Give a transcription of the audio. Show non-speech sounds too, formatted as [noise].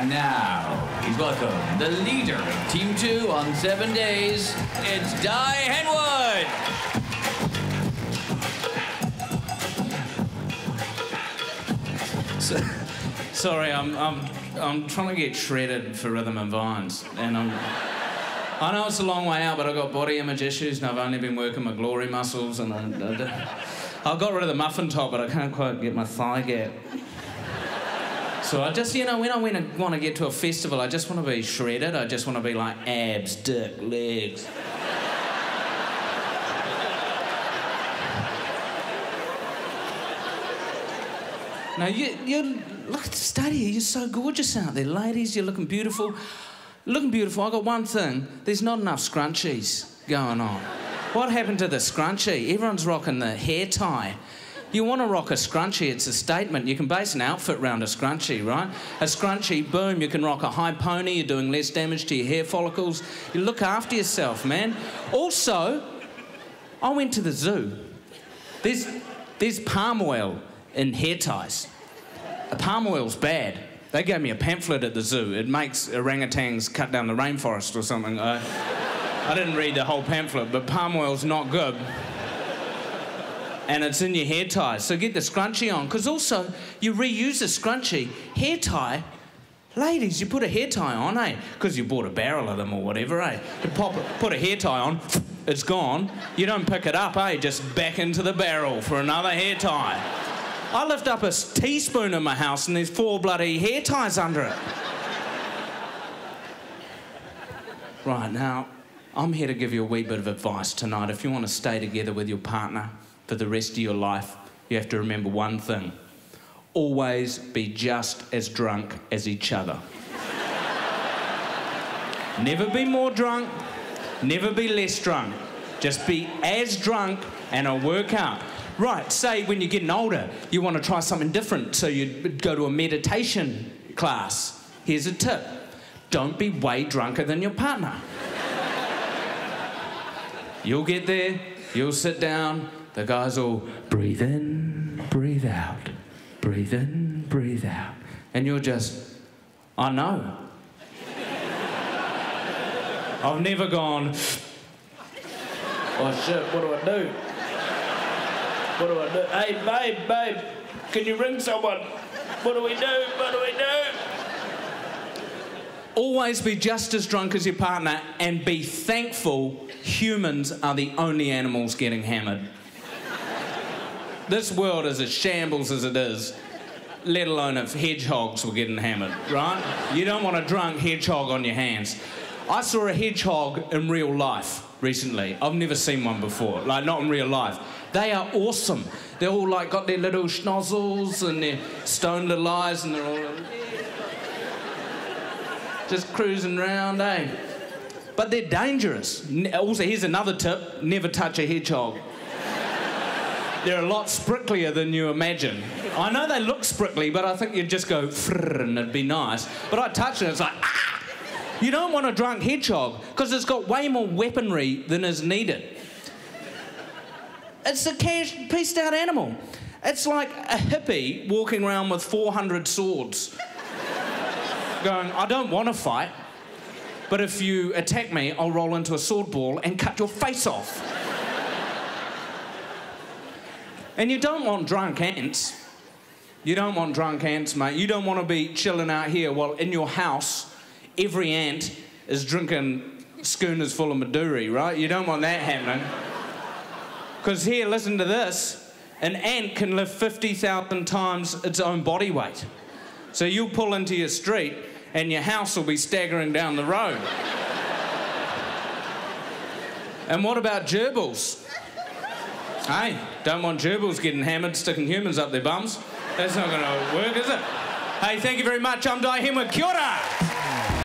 And now, please welcome the leader of Team 2 on seven days. It's Dai Henwood. So, sorry, I'm, I'm, I'm trying to get shredded for Rhythm and Vines. And I'm, I know it's a long way out, but I've got body image issues and I've only been working my glory muscles. And I, I, I got rid of the muffin top, but I can't quite get my thigh gap. So I just, you know, when I want to get to a festival, I just want to be shredded. I just want to be like abs, dick, legs. Now you you look at the study. You're so gorgeous out there, ladies. You're looking beautiful. Looking beautiful. I got one thing. There's not enough scrunchies going on. What happened to the scrunchie? Everyone's rocking the hair tie. You want to rock a scrunchie, it's a statement. You can base an outfit around a scrunchie, right? A scrunchie, boom, you can rock a high pony, you're doing less damage to your hair follicles. You look after yourself, man. Also, I went to the zoo. There's, there's palm oil in hair ties. Palm oil's bad. They gave me a pamphlet at the zoo. It makes orangutans cut down the rainforest or something. I, I didn't read the whole pamphlet, but palm oil's not good and it's in your hair ties. So get the scrunchie on, because also you reuse the scrunchie. Hair tie, ladies, you put a hair tie on, eh? Because you bought a barrel of them or whatever, eh? You pop, put a hair tie on, [sniffs] it's gone. You don't pick it up, eh? Just back into the barrel for another hair tie. I lift up a teaspoon in my house and there's four bloody hair ties under it. right, now, I'm here to give you a wee bit of advice tonight. If you want to stay together with your partner, for the rest of your life, you have to remember one thing always be just as drunk as each other. [laughs] never be more drunk, never be less drunk. Just be as drunk and it'll work out. Right, say when you're getting older, you want to try something different, so you go to a meditation class. Here's a tip don't be way drunker than your partner. [laughs] you'll get there, you'll sit down, the guys all breathe in, breathe out, breathe in, breathe out. And you're just, I know. I've never gone, oh shit, what do I do? What do I do? Hey, babe, babe, can you ring someone? What do we do? What do we do? Always be just as drunk as your partner and be thankful humans are the only animals getting hammered this world is as shambles as it is, let alone if hedgehogs were getting hammered, right? You don't want a drunk hedgehog on your hands. I saw a hedgehog in real life recently. I've never seen one before, like not in real life. They are awesome. They're all like got their little schnozzles and their stone little eyes, and they're all just cruising around, eh? But they're dangerous. Also, here's another tip: never touch a hedgehog. They're a lot spricklier than you imagine. I know they look sprickly, but I think you'd just go and it'd be nice. But I touch it, it's like, ah! You don't want a drunk hedgehog because it's got way more weaponry than is needed. It's a cash pieced out animal. It's like a hippie walking around with 400 swords. going, I don't want to fight, but if you attack me, I'll roll into a sword ball and cut your face off. And you don't want drunk ants. You don't want drunk ants, mate. You don't want to be chilling out here while in your house every ant is drinking schooners full of Midori, right? You don't want that happening. Because here, listen to this an ant can lift 50,000 times its own body weight. So you'll pull into your street and your house will be staggering down the road. and what about gerbils? Hey, don't want gerbils getting hammered, sticking humans up their bums. That's not going to work, is it? Hey, thank you very much. I'm Dai Henwood. Kia ora.